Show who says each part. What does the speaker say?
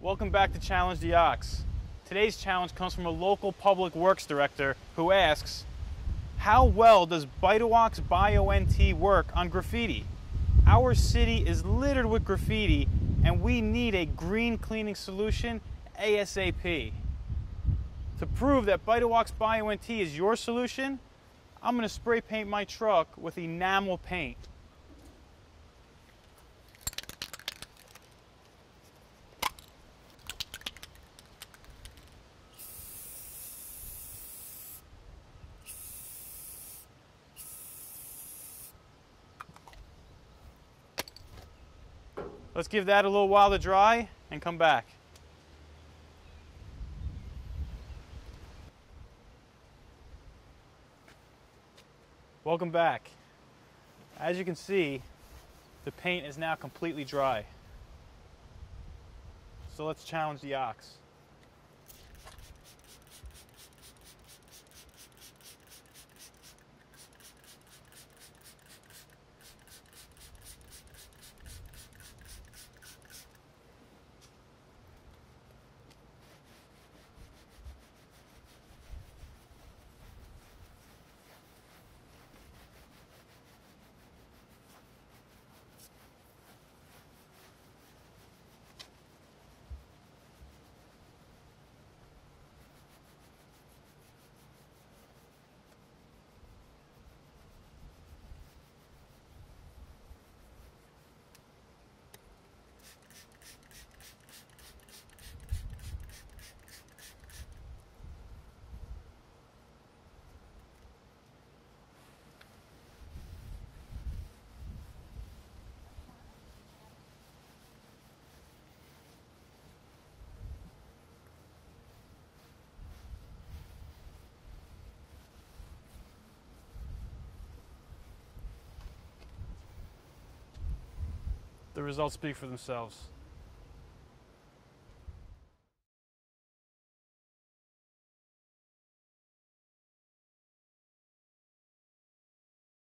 Speaker 1: Welcome back to Challenge the Ox. Today's challenge comes from a local public works director who asks, how well does Bitu-Ox Bio NT work on graffiti? Our city is littered with graffiti and we need a green cleaning solution ASAP. To prove that Bitu-Ox Bio NT is your solution, I'm gonna spray paint my truck with enamel paint. Let's give that a little while to dry and come back. Welcome back. As you can see, the paint is now completely dry. So let's challenge the ox. The results speak for themselves.